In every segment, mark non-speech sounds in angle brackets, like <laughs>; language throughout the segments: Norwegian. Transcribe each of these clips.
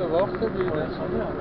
der Woche wieder.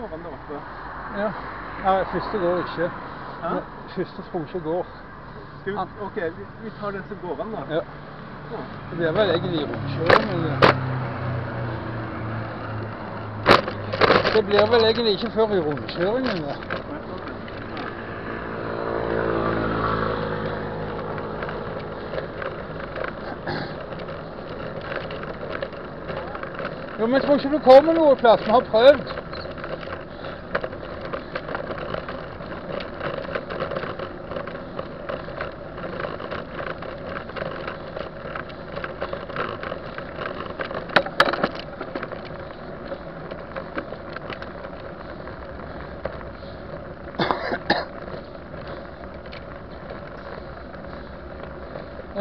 Går an der oppe? ja. Nei, første går ikke. Hæ? Første ikke går. Skal vi, ok, vi, vi tar den som går an da. Ja. Ja. Det blir vel egentlig rundkjøring. Det blir vel egentlig ikke før i rundkjøringen. Da. Jo, men jeg tror ikke du kommer noe plass. Vi har prøvd.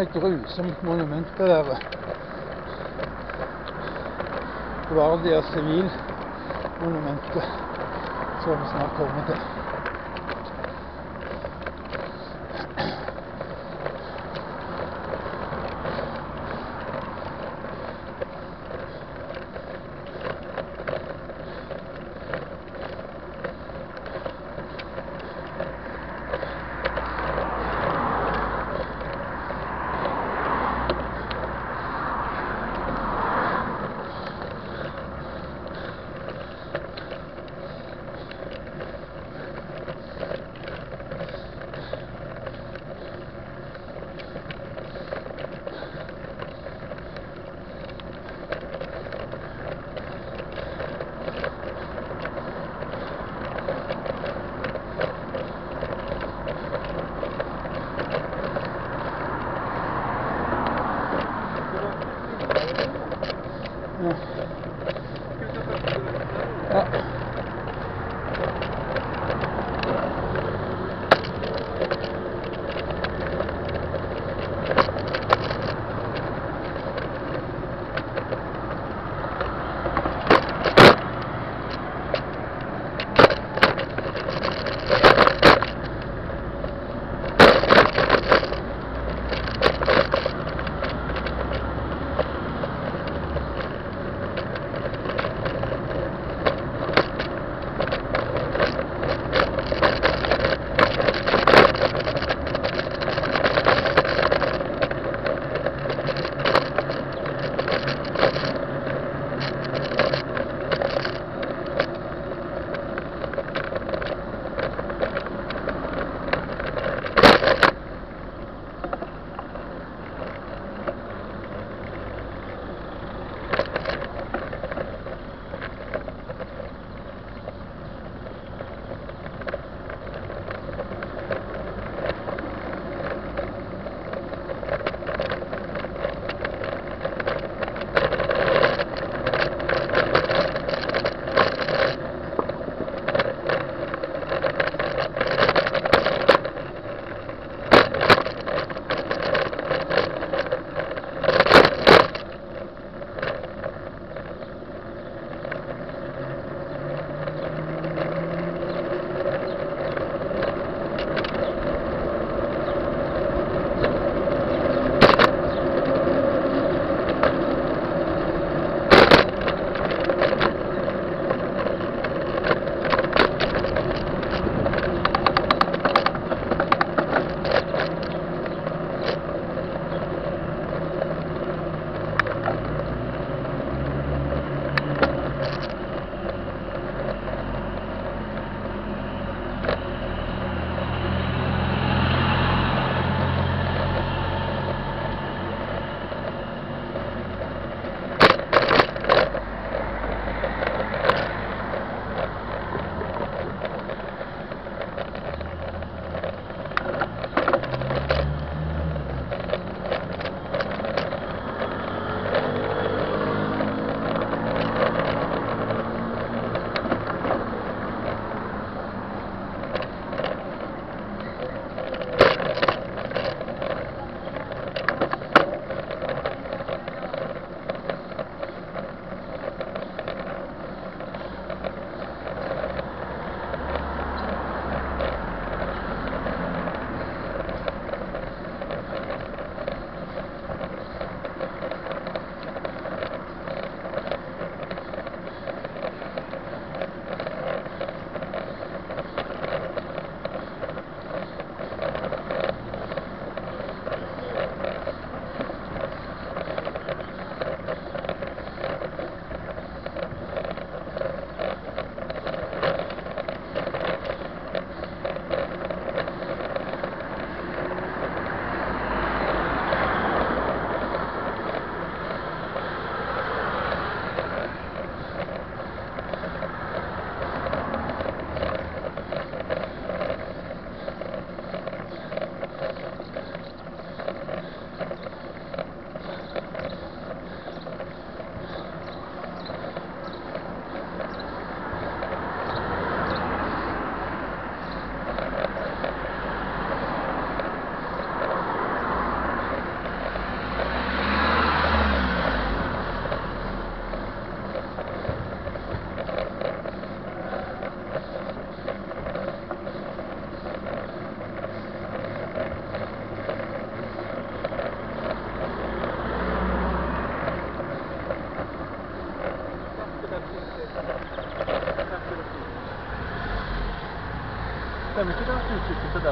Et grusomt monument, det der. Guardia Civil-monumentet som vi snart kommer til.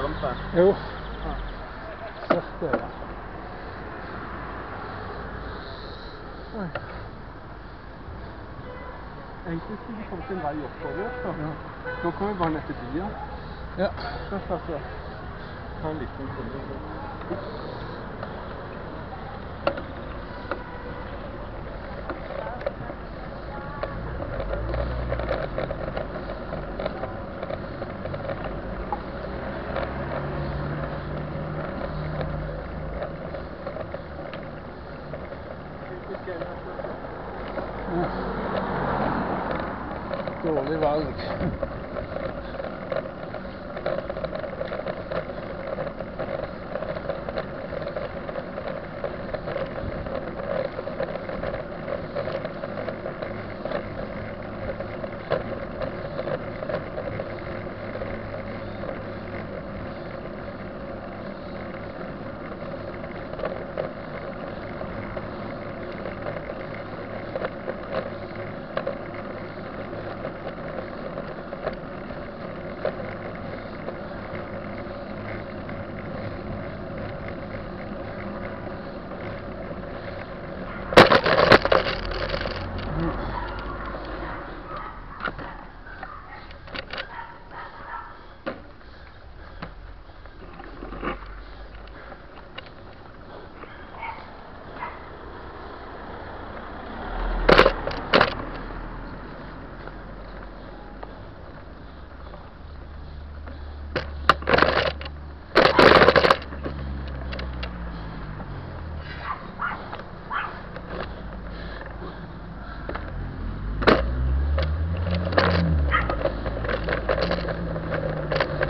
Oppe? Jo, det. ja. Oi. Egentlig skulle vi kommet en vei oppover, så Ja. nå kommer vi bare ned til byen. ja. Så skal vi ta en liten runde. ja. Dårlig valg.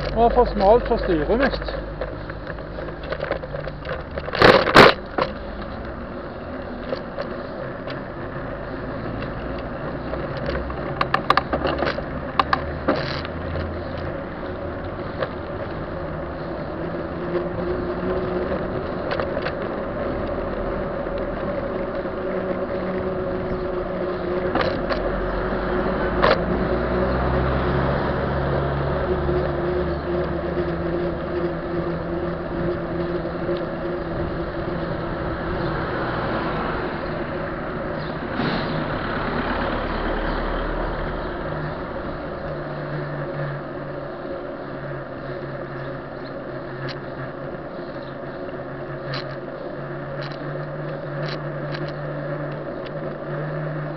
Det var for smalt for styret mitt.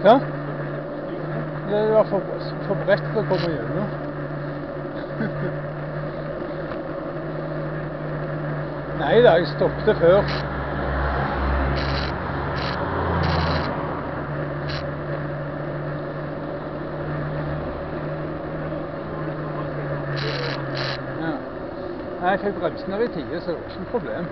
Ja. Det var for, for bredt til å komme gjennom. <laughs> Nei da, jeg stoppet før. Ja. Nei, jeg fikk bremsen ned i tide, så det var ikke noe problem.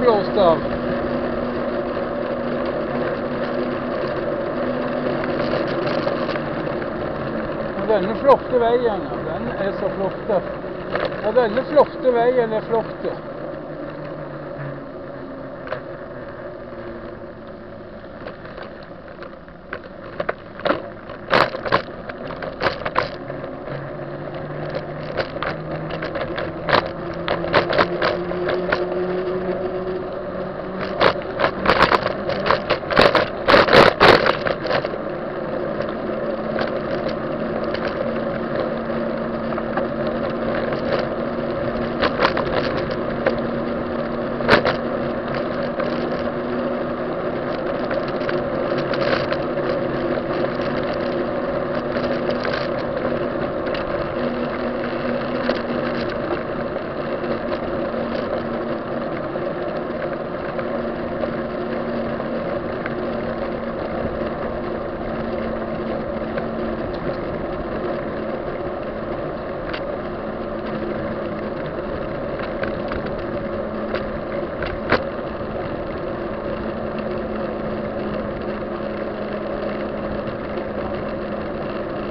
Blåste av. Og denne flotte veien, den er så flott. Og denne flotte veien er flotte.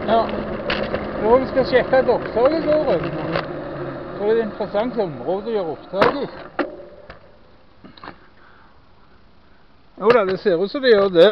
Ja. Når vi skal sjekke et opptak i går, så er det et interessant område å gjøre opptak i. Jo da, det ser ut som det gjør det.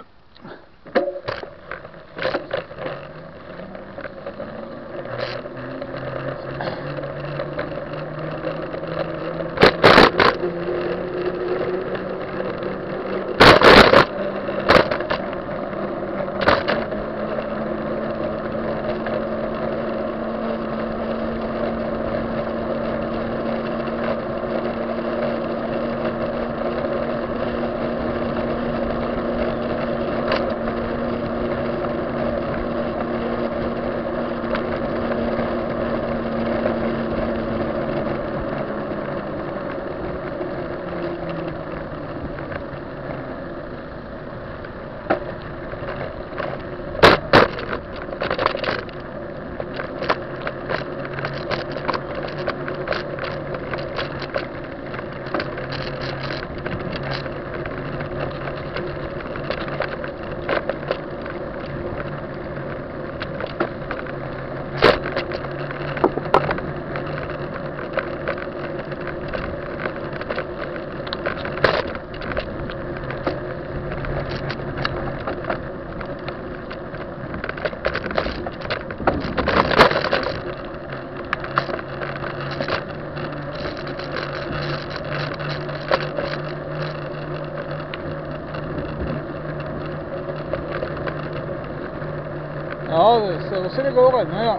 går ennå, ja.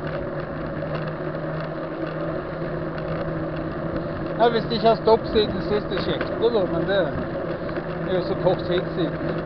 ja. Hvis de ikke har stopp siden siste skifte, da. Men det er jo så kort tid siden.